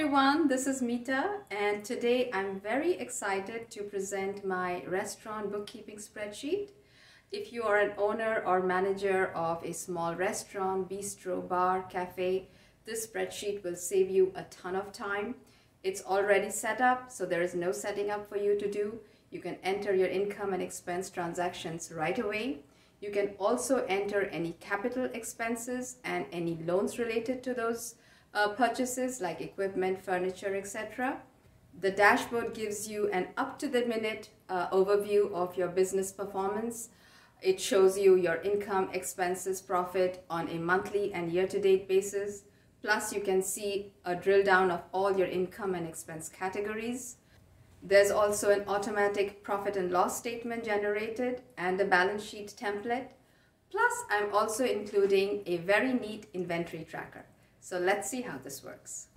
everyone, this is Mita and today I'm very excited to present my restaurant bookkeeping spreadsheet. If you are an owner or manager of a small restaurant, bistro, bar, cafe, this spreadsheet will save you a ton of time. It's already set up, so there is no setting up for you to do. You can enter your income and expense transactions right away. You can also enter any capital expenses and any loans related to those uh, purchases like equipment, furniture, etc. The dashboard gives you an up-to-the-minute uh, overview of your business performance. It shows you your income, expenses, profit on a monthly and year-to-date basis. Plus, you can see a drill down of all your income and expense categories. There's also an automatic profit and loss statement generated and a balance sheet template. Plus, I'm also including a very neat inventory tracker. So let's see how this works.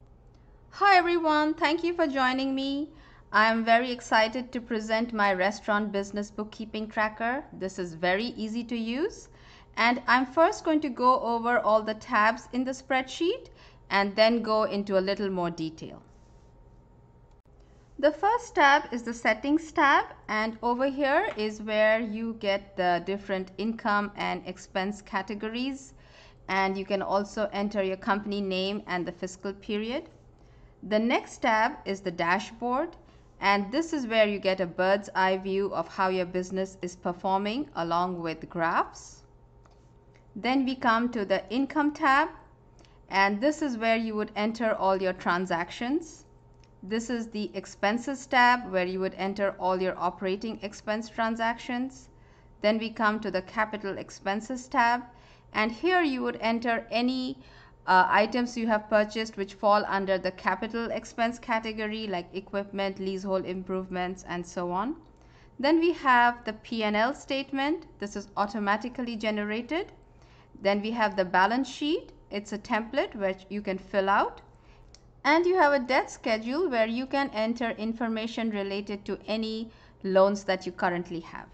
Hi everyone, thank you for joining me. I am very excited to present my restaurant business bookkeeping tracker. This is very easy to use and I'm first going to go over all the tabs in the spreadsheet and then go into a little more detail. The first tab is the settings tab and over here is where you get the different income and expense categories and you can also enter your company name and the fiscal period. The next tab is the dashboard and this is where you get a bird's eye view of how your business is performing along with graphs. Then we come to the income tab and this is where you would enter all your transactions. This is the expenses tab where you would enter all your operating expense transactions. Then we come to the capital expenses tab and here you would enter any uh, items you have purchased which fall under the capital expense category like equipment, leasehold improvements and so on. Then we have the P&L statement. This is automatically generated. Then we have the balance sheet. It's a template which you can fill out. And you have a debt schedule where you can enter information related to any loans that you currently have.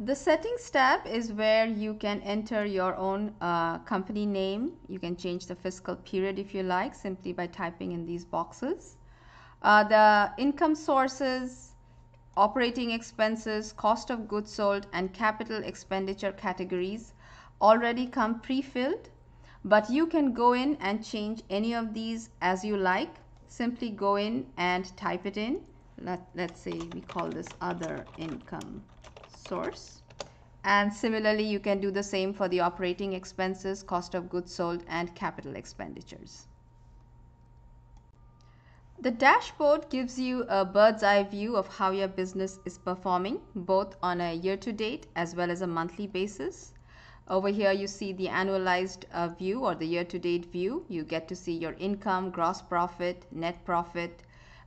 The settings tab is where you can enter your own uh, company name. You can change the fiscal period if you like simply by typing in these boxes. Uh, the income sources, operating expenses, cost of goods sold and capital expenditure categories already come pre-filled but you can go in and change any of these as you like. Simply go in and type it in. Let, let's say we call this other income source. And similarly, you can do the same for the operating expenses, cost of goods sold, and capital expenditures. The dashboard gives you a bird's eye view of how your business is performing, both on a year to date as well as a monthly basis. Over here, you see the annualized uh, view or the year to date view. You get to see your income, gross profit, net profit,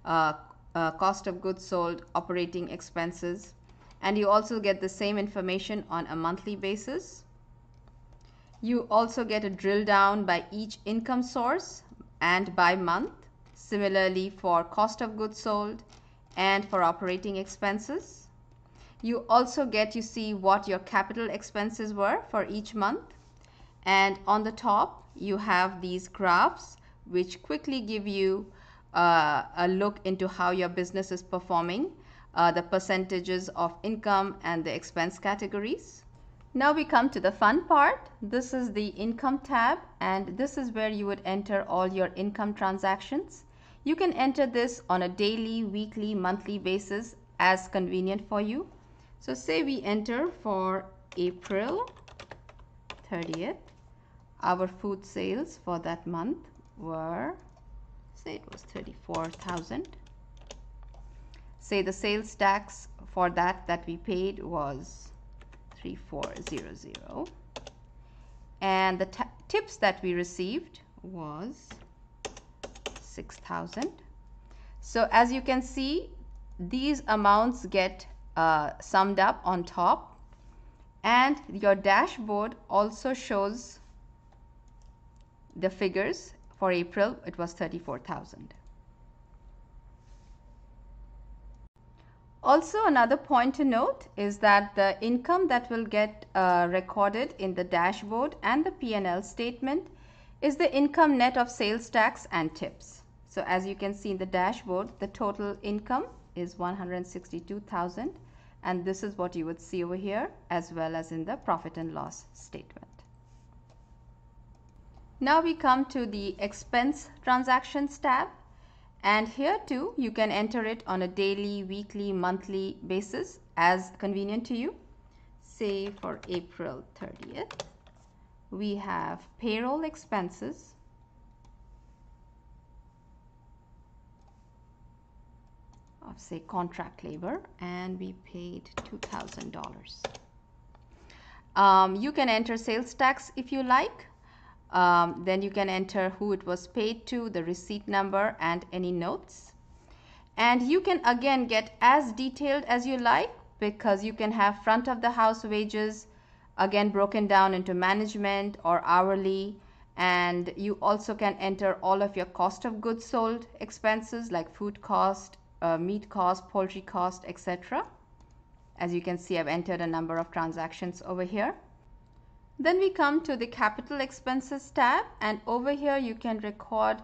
uh, uh, cost of goods sold, operating expenses and you also get the same information on a monthly basis. You also get a drill down by each income source and by month. Similarly for cost of goods sold and for operating expenses. You also get to see what your capital expenses were for each month. And on the top, you have these graphs which quickly give you uh, a look into how your business is performing uh, the percentages of income and the expense categories. Now we come to the fun part. This is the income tab and this is where you would enter all your income transactions. You can enter this on a daily, weekly, monthly basis as convenient for you. So say we enter for April 30th. Our food sales for that month were, say it was 34,000 say the sales tax for that that we paid was 3400 and the tips that we received was 6000 so as you can see these amounts get uh, summed up on top. And your dashboard also shows the figures. For April it was 34,000 Also another point to note is that the income that will get uh, recorded in the dashboard and the P&L statement is the income net of sales tax and tips. So as you can see in the dashboard, the total income is 162,000 and this is what you would see over here as well as in the profit and loss statement. Now we come to the expense transactions tab and here too you can enter it on a daily, weekly, monthly basis as convenient to you. Say for April 30th, we have payroll expenses of say contract labor and we paid $2,000. Um, you can enter sales tax if you like. Um, then you can enter who it was paid to, the receipt number and any notes. And you can again get as detailed as you like because you can have front of the house wages again broken down into management or hourly and you also can enter all of your cost of goods sold expenses like food cost, uh, meat cost, poultry cost, etc. As you can see, I've entered a number of transactions over here. Then we come to the capital expenses tab and over here you can record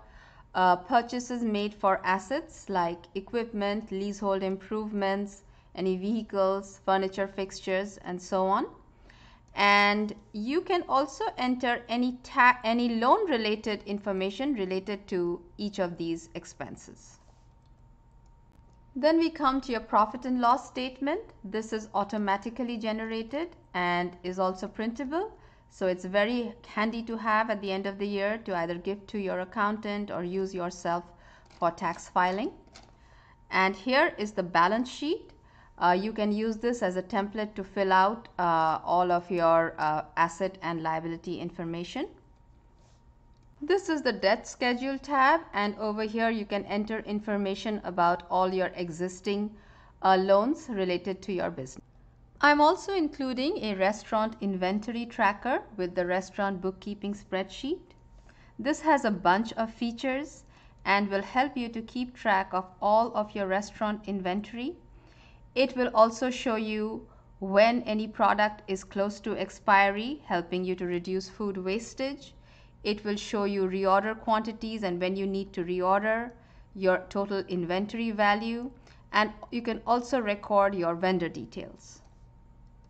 uh, purchases made for assets like equipment, leasehold improvements, any vehicles, furniture fixtures and so on. And you can also enter any, any loan related information related to each of these expenses. Then we come to your profit and loss statement. This is automatically generated and is also printable. So it's very handy to have at the end of the year to either give to your accountant or use yourself for tax filing. And here is the balance sheet. Uh, you can use this as a template to fill out uh, all of your uh, asset and liability information. This is the debt schedule tab and over here you can enter information about all your existing uh, loans related to your business. I'm also including a restaurant inventory tracker with the restaurant bookkeeping spreadsheet. This has a bunch of features and will help you to keep track of all of your restaurant inventory. It will also show you when any product is close to expiry, helping you to reduce food wastage. It will show you reorder quantities and when you need to reorder, your total inventory value, and you can also record your vendor details.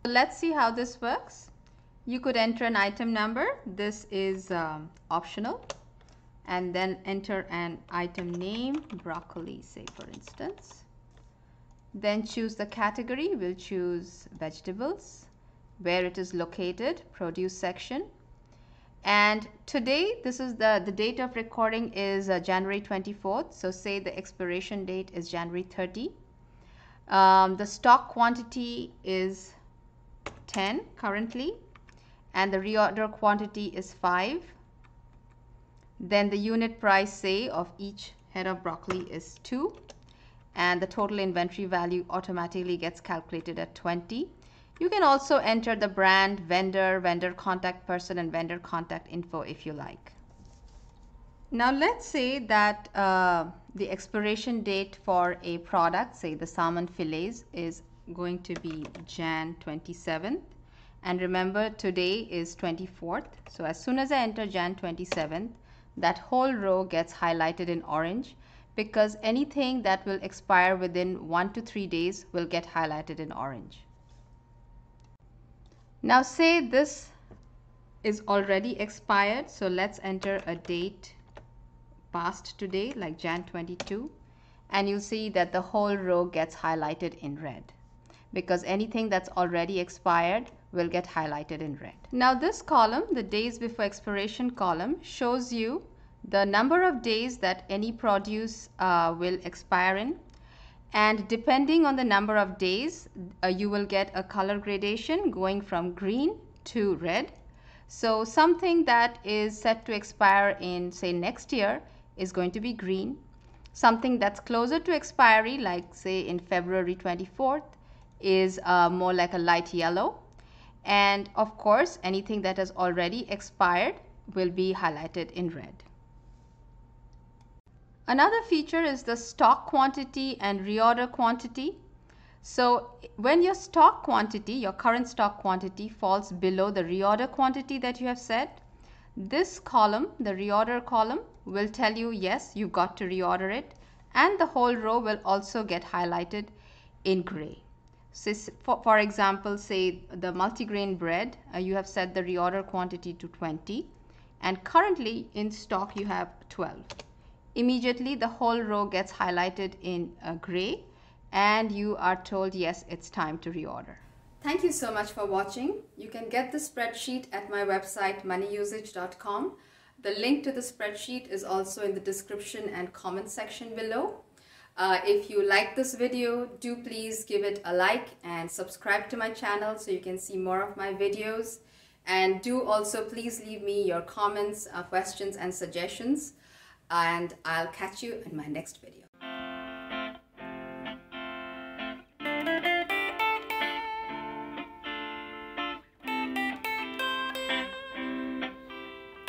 Let's see how this works. You could enter an item number. This is um, optional. And then enter an item name, broccoli, say for instance. Then choose the category. We'll choose vegetables. Where it is located, produce section and today this is the the date of recording is uh, January 24th so say the expiration date is January 30 um, the stock quantity is 10 currently and the reorder quantity is 5 then the unit price say of each head of broccoli is 2 and the total inventory value automatically gets calculated at 20 you can also enter the brand, vendor, vendor contact person, and vendor contact info if you like. Now let's say that uh, the expiration date for a product, say the salmon fillets, is going to be Jan 27th. And remember today is 24th. So as soon as I enter Jan 27th, that whole row gets highlighted in orange because anything that will expire within one to three days will get highlighted in orange. Now say this is already expired. So let's enter a date past today like Jan 22 and you'll see that the whole row gets highlighted in red because anything that's already expired will get highlighted in red. Now this column, the days before expiration column shows you the number of days that any produce uh, will expire in. And depending on the number of days uh, you will get a color gradation going from green to red. So something that is set to expire in say next year is going to be green. Something that's closer to expiry like say in February 24th is uh, more like a light yellow and of course anything that has already expired will be highlighted in red Another feature is the stock quantity and reorder quantity. So when your stock quantity, your current stock quantity falls below the reorder quantity that you have set, this column, the reorder column, will tell you yes, you've got to reorder it and the whole row will also get highlighted in gray. For, for example, say the multigrain bread, uh, you have set the reorder quantity to 20 and currently in stock you have 12. Immediately the whole row gets highlighted in uh, gray and you are told yes, it's time to reorder. Thank you so much for watching. You can get the spreadsheet at my website moneyusage.com. The link to the spreadsheet is also in the description and comment section below. Uh, if you like this video, do please give it a like and subscribe to my channel so you can see more of my videos. And do also please leave me your comments, uh, questions and suggestions. And I'll catch you in my next video.